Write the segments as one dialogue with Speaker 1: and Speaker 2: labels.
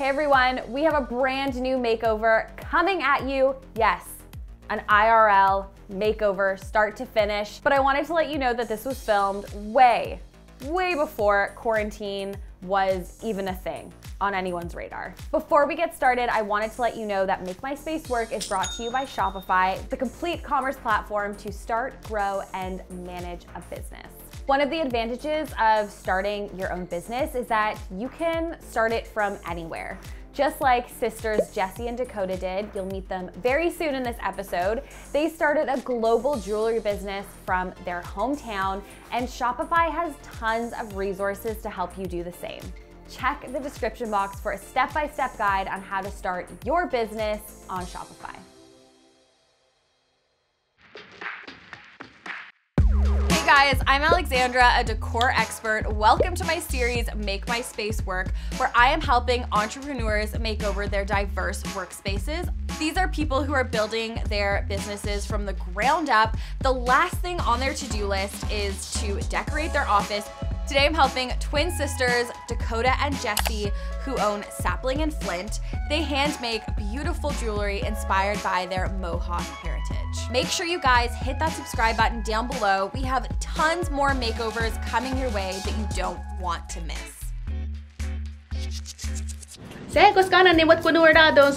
Speaker 1: Hey everyone, we have a brand new makeover coming at you. Yes, an IRL makeover, start to finish. But I wanted to let you know that this was filmed way, way before quarantine was even a thing on anyone's radar. Before we get started, I wanted to let you know that Make My Space Work is brought to you by Shopify, the complete commerce platform to start, grow, and manage a business. One of the advantages of starting your own business is that you can start it from anywhere. Just like sisters Jesse and Dakota did, you'll meet them very soon in this episode. They started a global jewelry business from their hometown, and Shopify has tons of resources to help you do the same. Check the description box for a step by step guide on how to start your business on Shopify. Guys, I'm Alexandra, a decor expert. Welcome to my series, Make My Space Work, where I am helping entrepreneurs make over their diverse workspaces. These are people who are building their businesses from the ground up. The last thing on their to-do list is to decorate their office, Today I'm helping twin sisters Dakota and Jesse who own Sapling and Flint. They hand make beautiful jewelry inspired by their Mohawk heritage. Make sure you guys hit that subscribe button down below. We have tons more makeovers coming your way that you don't want to miss.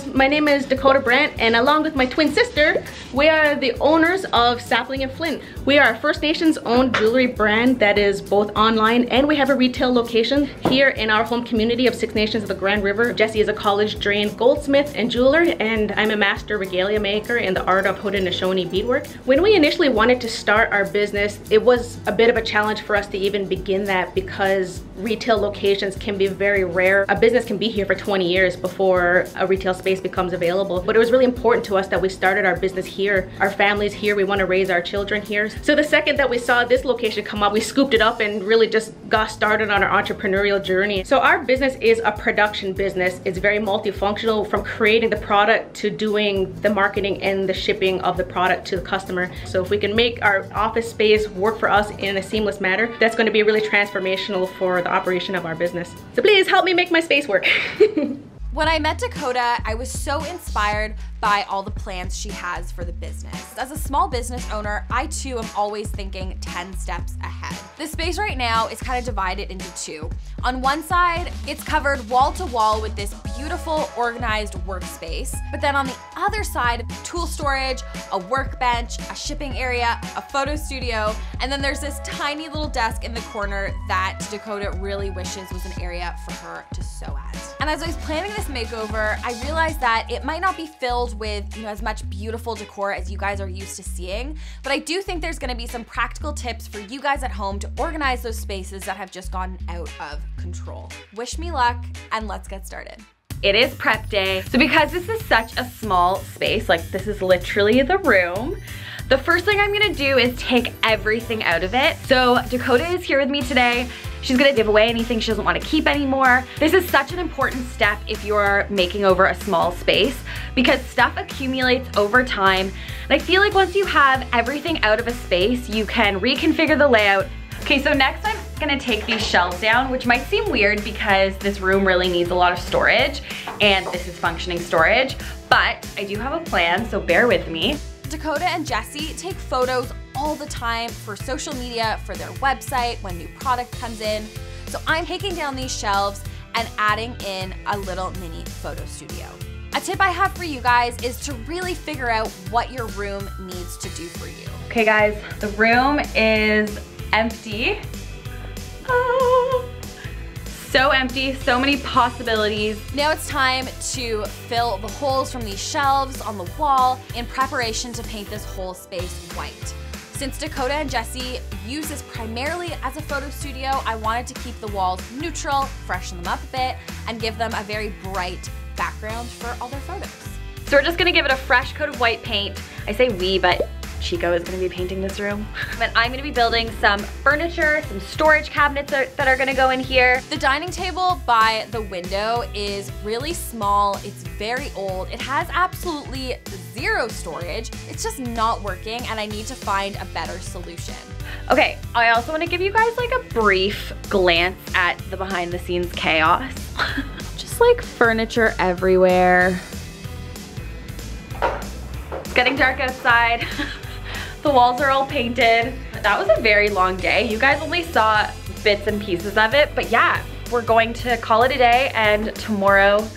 Speaker 2: My name is Dakota Brandt and along with my twin sister, we are the owners of Sapling and Flint. We are a First Nations owned jewelry brand that is both online and we have a retail location here in our home community of Six Nations of the Grand River. Jesse is a college trained goldsmith and jeweler and I'm a master regalia maker in the art of Haudenosaunee beadwork. When we initially wanted to start our business, it was a bit of a challenge for us to even begin that because retail locations can be very rare. A business can be here for 20 years before a retail space becomes available. But it was really important to us that we started our business here. Our family's here, we wanna raise our children here. So the second that we saw this location come up, we scooped it up and really just got started on our entrepreneurial journey. So our business is a production business. It's very multifunctional from creating the product to doing the marketing and the shipping of the product to the customer. So if we can make our office space work for us in a seamless manner, that's gonna be really transformational for the operation of our business. So please help me make my space work.
Speaker 1: When I met Dakota, I was so inspired by all the plans she has for the business. As a small business owner, I too am always thinking 10 steps ahead. The space right now is kind of divided into two. On one side, it's covered wall to wall with this beautiful organized workspace. But then on the other side, tool storage, a workbench, a shipping area, a photo studio, and then there's this tiny little desk in the corner that Dakota really wishes was an area for her to sew at. And as I was planning this makeover, I realized that it might not be filled with you know, as much beautiful decor as you guys are used to seeing, but I do think there's gonna be some practical tips for you guys at home to organize those spaces that have just gotten out of control. Wish me luck, and let's get started. It is prep day. So because this is such a small space, like this is literally the room, the first thing I'm gonna do is take everything out of it. So Dakota is here with me today. She's gonna give away anything she doesn't wanna keep anymore. This is such an important step if you're making over a small space because stuff accumulates over time. And I feel like once you have everything out of a space, you can reconfigure the layout. Okay, so next I'm gonna take these shelves down, which might seem weird because this room really needs a lot of storage and this is functioning storage, but I do have a plan, so bear with me. Dakota and Jesse take photos all the time for social media, for their website, when new product comes in. So I'm taking down these shelves and adding in a little mini photo studio. A tip I have for you guys is to really figure out what your room needs to do for you. Okay guys, the room is empty. Oh, so empty, so many possibilities. Now it's time to fill the holes from these shelves on the wall in preparation to paint this whole space white. Since Dakota and Jesse use this primarily as a photo studio, I wanted to keep the walls neutral, freshen them up a bit, and give them a very bright background for all their photos. So we're just gonna give it a fresh coat of white paint. I say we, but Chico is gonna be painting this room. and I'm gonna be building some furniture, some storage cabinets that are gonna go in here. The dining table by the window is really small, it's very old, it has absolutely zero storage, it's just not working and I need to find a better solution. Okay, I also wanna give you guys like a brief glance at the behind the scenes chaos. Just like furniture everywhere. It's getting dark outside. the walls are all painted. That was a very long day. You guys only saw bits and pieces of it, but yeah, we're going to call it a day and tomorrow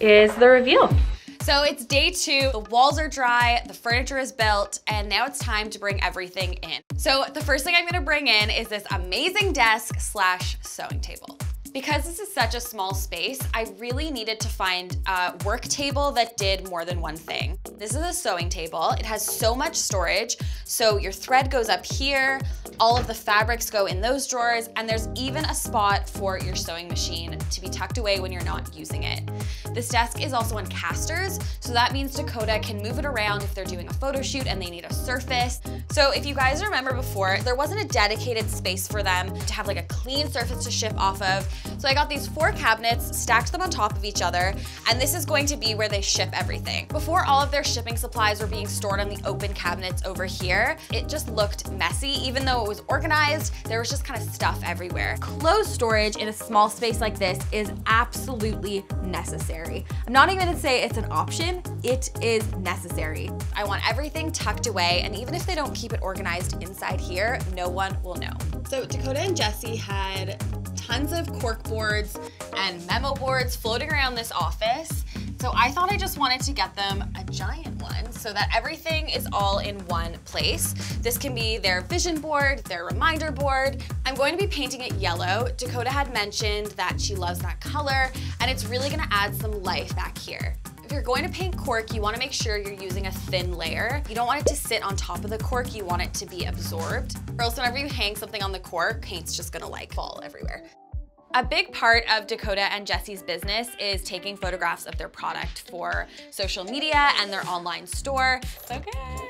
Speaker 1: is the reveal. So it's day two, the walls are dry, the furniture is built, and now it's time to bring everything in. So the first thing I'm gonna bring in is this amazing desk slash sewing table. Because this is such a small space, I really needed to find a work table that did more than one thing. This is a sewing table. It has so much storage, so your thread goes up here, all of the fabrics go in those drawers, and there's even a spot for your sewing machine to be tucked away when you're not using it. This desk is also on casters, so that means Dakota can move it around if they're doing a photo shoot and they need a surface. So if you guys remember before, there wasn't a dedicated space for them to have like a clean surface to ship off of. So I got these four cabinets, stacked them on top of each other, and this is going to be where they ship everything. Before all of their shipping supplies were being stored on the open cabinets over here, it just looked messy. Even though it was organized, there was just kind of stuff everywhere. Closed storage in a small space like this is absolutely necessary. I'm not even gonna say it's an option, it is necessary. I want everything tucked away, and even if they don't keep it organized inside here, no one will know. So Dakota and Jesse had tons of cork boards and memo boards floating around this office. So I thought I just wanted to get them a giant one so that everything is all in one place. This can be their vision board, their reminder board. I'm going to be painting it yellow. Dakota had mentioned that she loves that color and it's really gonna add some life back here. If you're going to paint cork, you wanna make sure you're using a thin layer. You don't want it to sit on top of the cork, you want it to be absorbed. Or else whenever you hang something on the cork, paint's just gonna like fall everywhere. A big part of Dakota and Jesse's business is taking photographs of their product for social media and their online store. So good.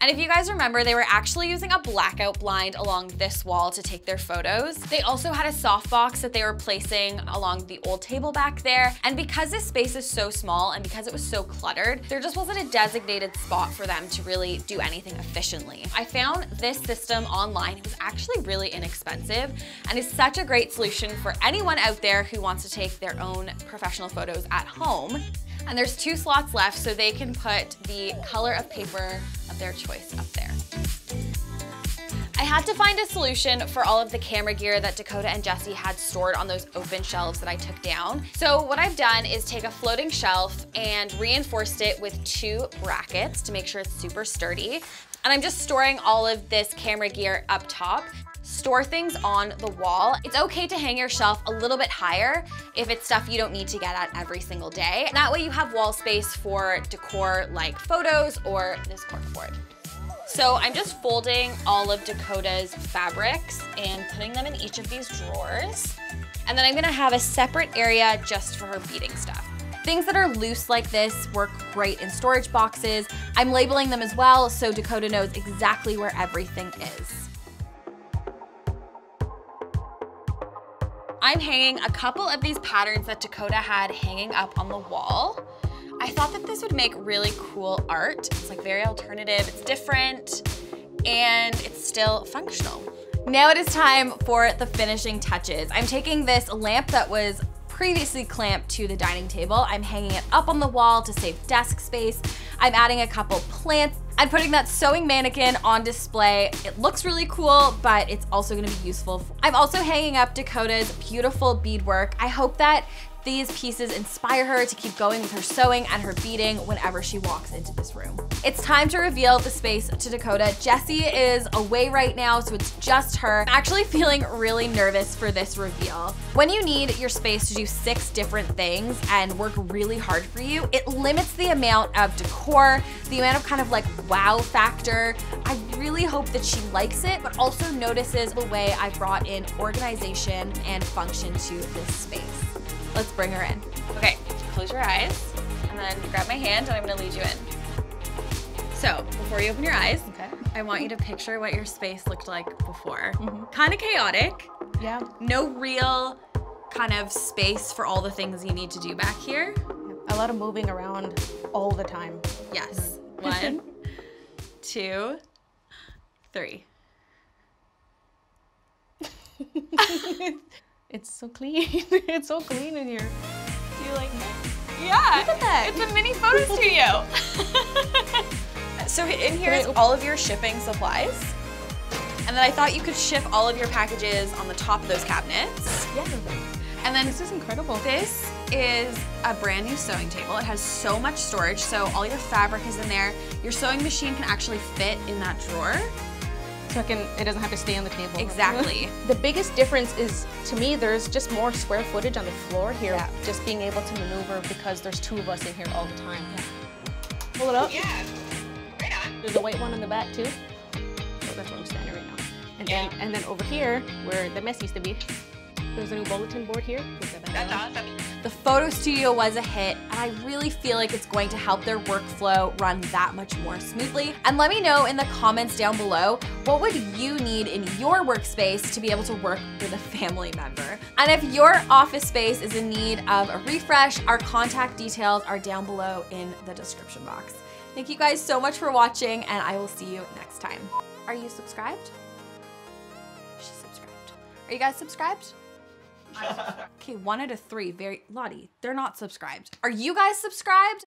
Speaker 1: And if you guys remember, they were actually using a blackout blind along this wall to take their photos. They also had a softbox that they were placing along the old table back there. And because this space is so small and because it was so cluttered, there just wasn't a designated spot for them to really do anything efficiently. I found this system online. It was actually really inexpensive and is such a great solution for anyone out there who wants to take their own professional photos at home. And there's two slots left so they can put the color of paper of their choice up there. I had to find a solution for all of the camera gear that Dakota and Jesse had stored on those open shelves that I took down. So what I've done is take a floating shelf and reinforced it with two brackets to make sure it's super sturdy. And I'm just storing all of this camera gear up top store things on the wall. It's okay to hang your shelf a little bit higher if it's stuff you don't need to get at every single day. That way you have wall space for decor like photos or this corkboard. So I'm just folding all of Dakota's fabrics and putting them in each of these drawers. And then I'm gonna have a separate area just for her beading stuff. Things that are loose like this work great in storage boxes. I'm labeling them as well so Dakota knows exactly where everything is. I'm hanging a couple of these patterns that Dakota had hanging up on the wall. I thought that this would make really cool art. It's like very alternative, it's different, and it's still functional. Now it is time for the finishing touches. I'm taking this lamp that was previously clamped to the dining table. I'm hanging it up on the wall to save desk space. I'm adding a couple plants. I'm putting that sewing mannequin on display. It looks really cool, but it's also gonna be useful. I'm also hanging up Dakota's beautiful beadwork. I hope that these pieces inspire her to keep going with her sewing and her beading whenever she walks into this room. It's time to reveal the space to Dakota. Jesse is away right now, so it's just her. I'm actually feeling really nervous for this reveal. When you need your space to do six different things and work really hard for you, it limits the amount of decor, the amount of kind of like wow factor. I really hope that she likes it, but also notices the way I brought in organization and function to this space. Let's bring her in. Okay, close your eyes and then grab my hand and I'm gonna lead you in. So, before you open your eyes, okay. I want you to picture what your space looked like before. Mm -hmm. Kind of chaotic.
Speaker 2: Yeah.
Speaker 1: No real kind of space for all the things you need to do back here.
Speaker 2: A lot of moving around all the time.
Speaker 1: Yes. One, two, three.
Speaker 2: It's so clean. it's so clean in here. Do you like it?
Speaker 1: Yeah.
Speaker 2: Look at that.
Speaker 1: It's a mini photo studio. so in here is all of your shipping supplies. And then I thought you could ship all of your packages on the top of those cabinets.
Speaker 2: Yeah.
Speaker 1: And then
Speaker 2: This is incredible.
Speaker 1: this is a brand new sewing table. It has so much storage, so all your fabric is in there. Your sewing machine can actually fit in that drawer.
Speaker 2: So it it doesn't have to stay on the table.
Speaker 1: Exactly.
Speaker 2: The biggest difference is to me there's just more square footage on the floor here.
Speaker 1: Yeah.
Speaker 2: Just being able to maneuver because there's two of us in here all the time. Pull it up.
Speaker 3: Yeah. Right on.
Speaker 2: There's a white one in the back too. So that's where I'm standing right now. And then and then over here, where the mess used to be, there's a new bulletin board here. Put that back
Speaker 3: That's
Speaker 2: down.
Speaker 3: awesome.
Speaker 1: The photo studio was a hit, and I really feel like it's going to help their workflow run that much more smoothly. And let me know in the comments down below, what would you need in your workspace to be able to work with a family member? And if your office space is in need of a refresh, our contact details are down below in the description box. Thank you guys so much for watching, and I will see you next time. Are you subscribed? She's subscribed. Are you guys subscribed? Okay, one out of three. Very Lottie, they're not subscribed. Are you guys subscribed?